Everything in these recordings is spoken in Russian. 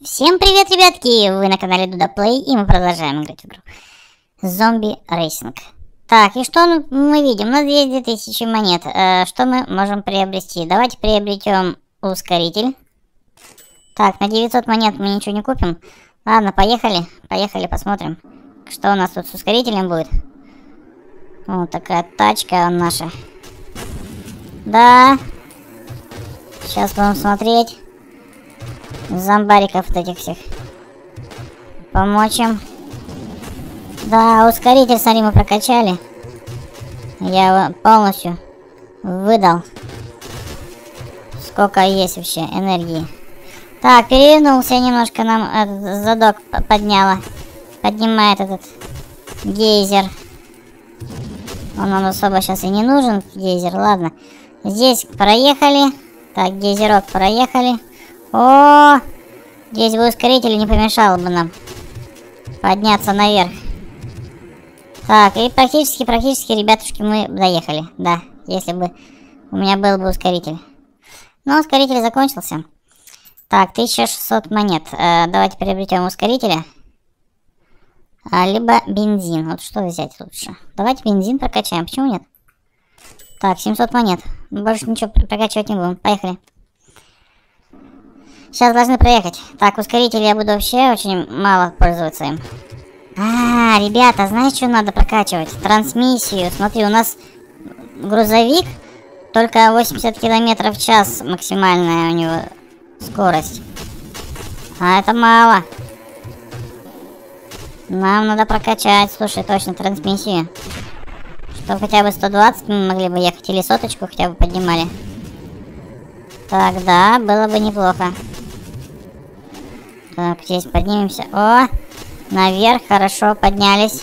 Всем привет, ребятки! Вы на канале Дуда Плей, и мы продолжаем играть в игру Zombie Racing. Так, и что мы видим? У нас есть 2000 монет. Э, что мы можем приобрести? Давайте приобретем ускоритель. Так, на 900 монет мы ничего не купим. Ладно, поехали. Поехали, посмотрим, что у нас тут с ускорителем будет. Вот такая тачка наша. Да. Сейчас будем смотреть зомбариков вот этих всех. Помочь им. Да, ускоритель, смотри, мы прокачали. Я его полностью выдал. Сколько есть вообще энергии. Так, перевернулся немножко, нам этот задок подняло. Поднимает этот гейзер. Он нам особо сейчас и не нужен, гейзер, ладно. Здесь проехали. Так, гейзерок проехали. О, здесь бы ускоритель не помешал бы нам подняться наверх. Так, и практически, практически, ребятушки, мы доехали. Да, если бы у меня был бы ускоритель. Но ускоритель закончился. Так, 1600 монет. Э, давайте приобретем ускорителя. А, либо бензин. Вот что взять лучше? Давайте бензин прокачаем. Почему нет? Так, 700 монет. Больше ничего прокачивать не будем. Поехали. Сейчас должны проехать. Так, ускоритель я буду вообще очень мало пользоваться им. А, ребята, знаете, что надо прокачивать? Трансмиссию. Смотри, у нас грузовик, только 80 километров в час максимальная у него скорость. А это мало. Нам надо прокачать, слушай, точно, трансмиссию. Чтобы хотя бы 120 мы могли бы ехать, или соточку хотя бы поднимали. Так, да, было бы неплохо. Так, здесь поднимемся. О, наверх, хорошо, поднялись.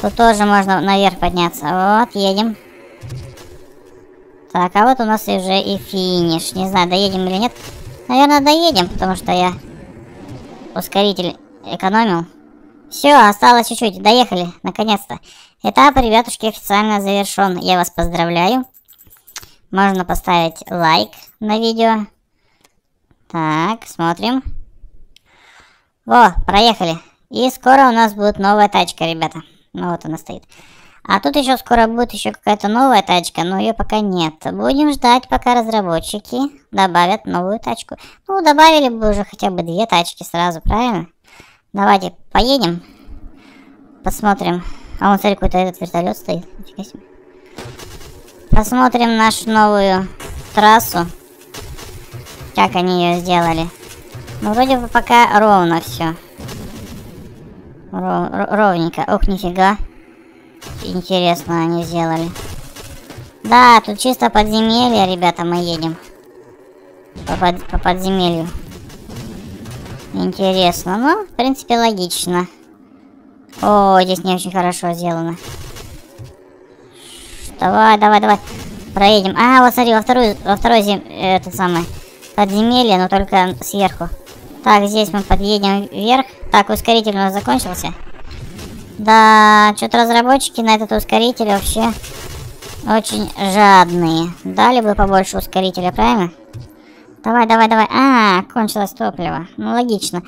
Тут тоже можно наверх подняться. Вот, едем. Так, а вот у нас уже и финиш. Не знаю, доедем или нет. Наверное, доедем, потому что я ускоритель экономил. Все, осталось чуть-чуть. Доехали, наконец-то. Этап, ребятушки, официально завершен. Я вас поздравляю. Можно поставить лайк на видео. Так, смотрим. Во, проехали. И скоро у нас будет новая тачка, ребята. Ну вот она стоит. А тут еще скоро будет еще какая-то новая тачка, но ее пока нет. Будем ждать, пока разработчики добавят новую тачку. Ну, добавили бы уже хотя бы две тачки сразу, правильно? Давайте поедем. Посмотрим. А вон, смотри, какой-то этот вертолет стоит. Посмотрим нашу новую трассу. Как они ее сделали. Ну, вроде бы пока ровно все. Ров, ровненько. Ох, нифига. Интересно они сделали. Да, тут чисто подземелье, ребята, мы едем. По, под, по подземелью. Интересно. Ну, в принципе, логично. О, здесь не очень хорошо сделано. Давай, давай, давай. Проедем. А, вот смотри, во вторую, во второй зем... Это самое... Подземелье, но только сверху. Так, здесь мы подъедем вверх. Так, ускоритель у нас закончился. Да, что-то разработчики на этот ускоритель вообще очень жадные. Дали бы побольше ускорителя, правильно? Давай, давай, давай. А, кончилось топливо. Ну, логично.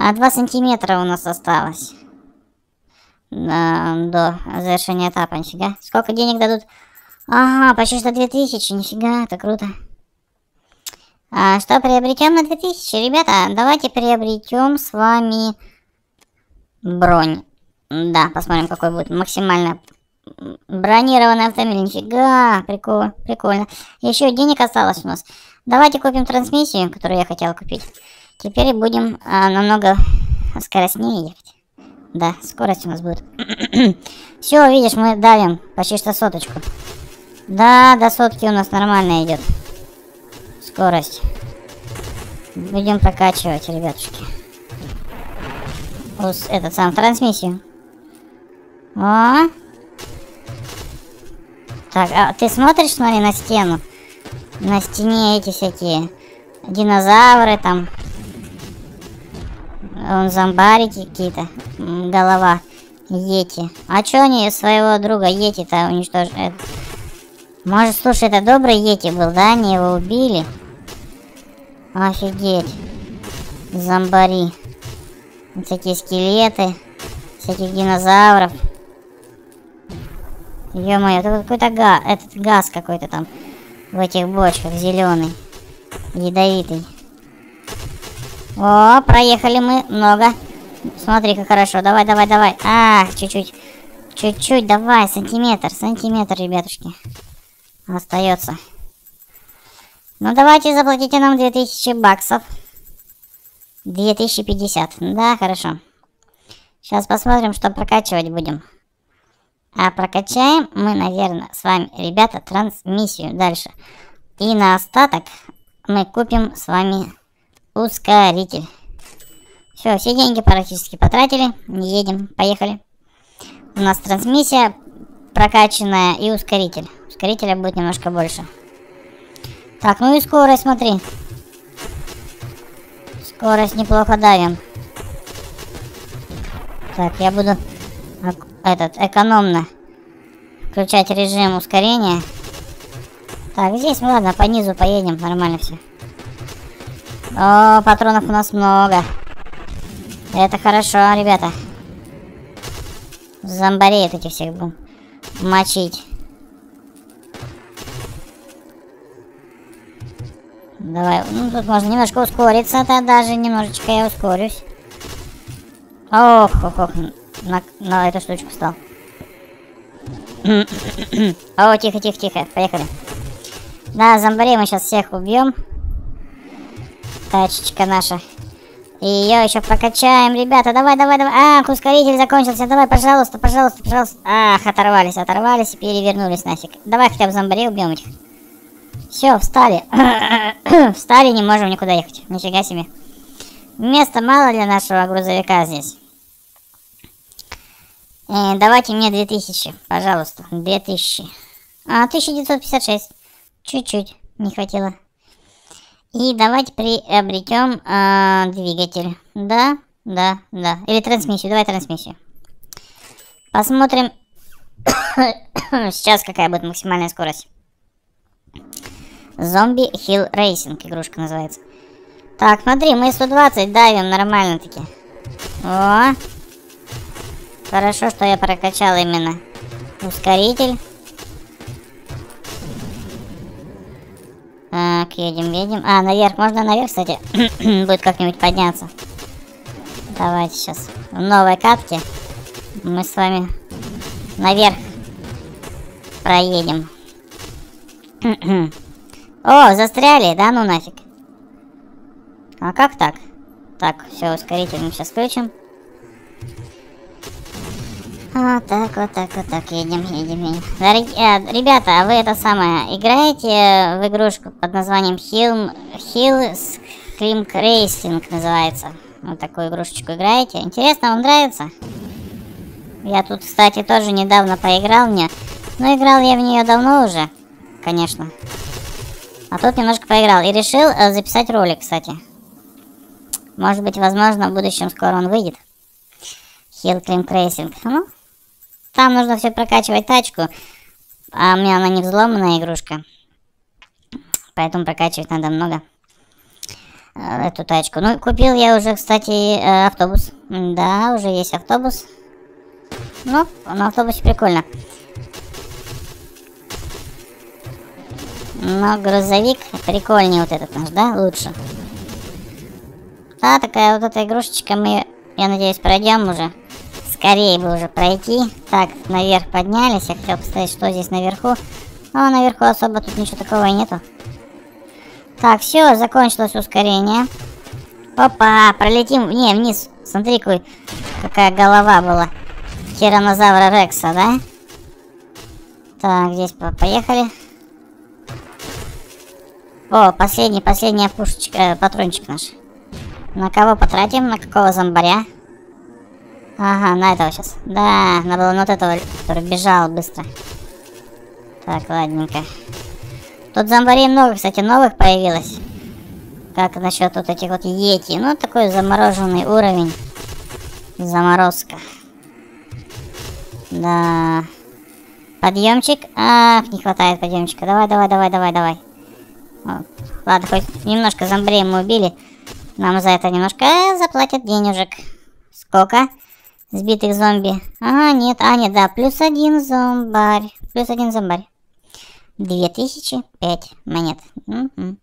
А 2 сантиметра у нас осталось. Да, до завершения этапа, нифига. Сколько денег дадут? Ага, почти что 2000, нифига, это круто. А, что приобретем на 2000? Ребята, давайте приобретем с вами бронь. Да, посмотрим, какой будет максимально бронированный автомобиль. Нифига, прикол, прикольно. Еще денег осталось у нас. Давайте купим трансмиссию, которую я хотел купить. Теперь будем а, намного скоростнее ехать. Да, скорость у нас будет. Все, видишь, мы давим почти что соточку. Да, до сотки у нас нормально идет скорость. Будем прокачивать, ребятушки. Ус, этот сам трансмиссию. О! Так, а ты смотришь, смотри, на стену? На стене эти всякие динозавры там. Вон зомбарики какие-то. Голова. Йети. А чё они своего друга Йети-то уничтожили? Может, слушай, это добрый Йети был, да? Они его убили. Офигеть. Зомбари. Всякие скелеты. Всяких динозавров. Ё-моё, это какой-то газ, этот газ какой-то там в этих бочках зеленый, ядовитый. О, проехали мы много. Смотри, как хорошо. Давай, давай, давай. Ах, чуть-чуть. Чуть-чуть, давай, сантиметр, сантиметр, ребятушки. Остается. Ну, давайте заплатите нам 2000 баксов. 2050. Да, хорошо. Сейчас посмотрим, что прокачивать будем. А прокачаем мы, наверное, с вами, ребята, трансмиссию дальше. И на остаток мы купим с вами ускоритель. Все, все деньги практически потратили. Едем, поехали. У нас трансмиссия прокачанная и ускоритель. Ускорителя будет немножко больше. Так, ну и скорость, смотри. Скорость неплохо давим. Так, я буду этот, экономно включать режим ускорения. Так, здесь, ну ладно, по низу поедем, нормально все. О, патронов у нас много. Это хорошо, ребята. Зомбарей этих всех будем мочить. Давай, ну тут можно немножко ускориться-то, даже немножечко я ускорюсь. Ох, ох, ох, на, на эту штучку встал. О, тихо, тихо, тихо, поехали. Да, зомбарей мы сейчас всех убьем. Тачечка наша. И ее еще прокачаем, ребята. Давай, давай, давай. Ах, ускоритель закончился. Давай, пожалуйста, пожалуйста, пожалуйста. Ах, оторвались, оторвались и перевернулись нафиг. Давай хотя бы зомбарей убьем этих. Все, встали. встали, не можем никуда ехать. Нифига себе. Места мало для нашего грузовика здесь. Э, давайте мне 2000, пожалуйста. 2000. А, 1956. Чуть-чуть не хватило. И давайте приобретем э, двигатель. Да, да, да. Или трансмиссию. Давай трансмиссию. Посмотрим. Сейчас какая будет максимальная скорость. Зомби Hill Racing игрушка называется. Так, смотри, мы 120 давим нормально таки. О, Хорошо, что я прокачал именно ускоритель. Так, едем, едем. А, наверх. Можно наверх, кстати, будет как-нибудь подняться. Давайте сейчас в новой катке мы с вами наверх проедем. О, застряли, да ну нафиг. А как так? Так, все, ускоритель мы сейчас включим. Вот так, вот так, вот так, едем, едем, едем. Дорогие, э, ребята, а вы это самое, играете в игрушку под названием Hill, Hill Climb Racing называется. Вот такую игрушечку играете. Интересно, вам нравится? Я тут, кстати, тоже недавно поиграл мне. Но играл я в нее давно уже, конечно. А тут немножко поиграл. И решил э, записать ролик, кстати. Может быть, возможно, в будущем скоро он выйдет. Hill Climb Racing. Ну, там нужно все прокачивать тачку. А у меня она не взломанная игрушка. Поэтому прокачивать надо много. Э, эту тачку. Ну, купил я уже, кстати, э, автобус. Да, уже есть автобус. Ну, на автобусе прикольно. Но грузовик прикольнее вот этот наш, да? Лучше. Да, такая вот эта игрушечка мы, я надеюсь, пройдем уже. Скорее бы уже пройти. Так, наверх поднялись. Я хотел посмотреть, что здесь наверху. Но наверху особо тут ничего такого и нету. Так, все, закончилось ускорение. Опа, пролетим. Не, вниз. Смотри, какой, какая голова была. Тиранозавра Рекса, да? Так, здесь по поехали. О, последний, последняя пушечка, э, патрончик наш. На кого потратим? На какого зомбаря? Ага, на этого сейчас. Да, надо было вот этого, который бежал быстро. Так, ладненько. Тут зомбарей много, кстати, новых появилось. Как насчет вот этих вот йети? Ну, такой замороженный уровень. Заморозка. Да. Подъемчик. Ах, не хватает подъемчика. Давай, давай, давай, давай, давай. Ладно, хоть немножко зомбарей мы убили. Нам за это немножко заплатят денежек. Сколько? Сбитых зомби. А, нет, а, нет, да, плюс один зомбарь. Плюс один зомбарь. Две тысячи пять монет. Угу.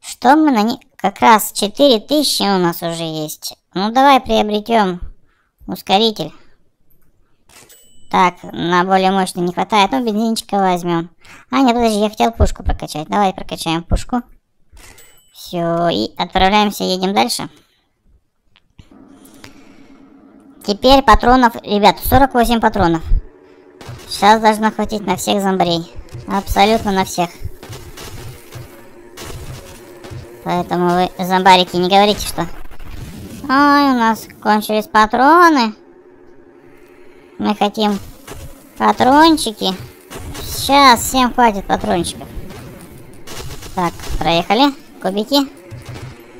Что мы на них... Как раз четыре тысячи у нас уже есть. Ну, давай приобретем ускоритель. Так, на более мощный не хватает. Ну, бензинчика возьмем. А, нет, подожди, я хотел пушку прокачать. Давай прокачаем пушку. Все, и отправляемся, едем дальше. Теперь патронов, ребят, 48 патронов. Сейчас должно хватить на всех зомбарей. Абсолютно на всех. Поэтому вы, зомбарики, не говорите, что... Ой, у нас кончились патроны. Мы хотим патрончики. Сейчас всем хватит патрончиков. Так, проехали. Кубики.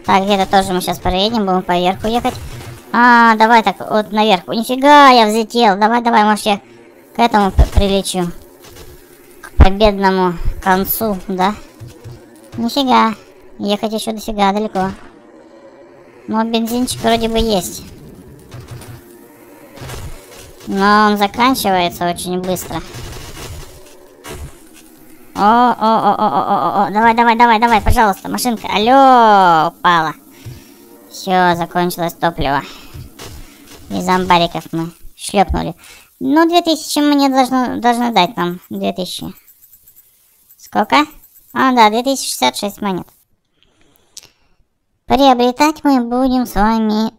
Так, где-то тоже мы сейчас проедем, будем поверху ехать. А, давай так, вот наверх. Нифига, я взлетел. Давай, давай, может я к этому прилечу. К победному концу, да? Нифига. Ехать еще дофига далеко. Но бензинчик вроде бы есть. Но он заканчивается очень быстро. О, о, о, о, о, о, о, давай, давай, давай, давай, пожалуйста, машинка. Алло, упала. Все, закончилось топливо. Из амбариков мы шлепнули. Ну, 2000 мне должно, должны дать нам. 2000. Сколько? А, да, 2066 монет. Приобретать мы будем с вами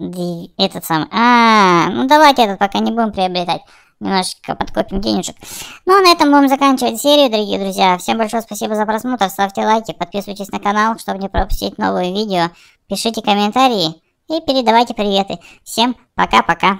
этот самый. А, ну давайте этот пока не будем приобретать. Немножечко подкопим денежек. Ну а на этом будем заканчивать серию, дорогие друзья. Всем большое спасибо за просмотр. Ставьте лайки, подписывайтесь на канал, чтобы не пропустить новые видео. Пишите комментарии и передавайте приветы. Всем пока-пока.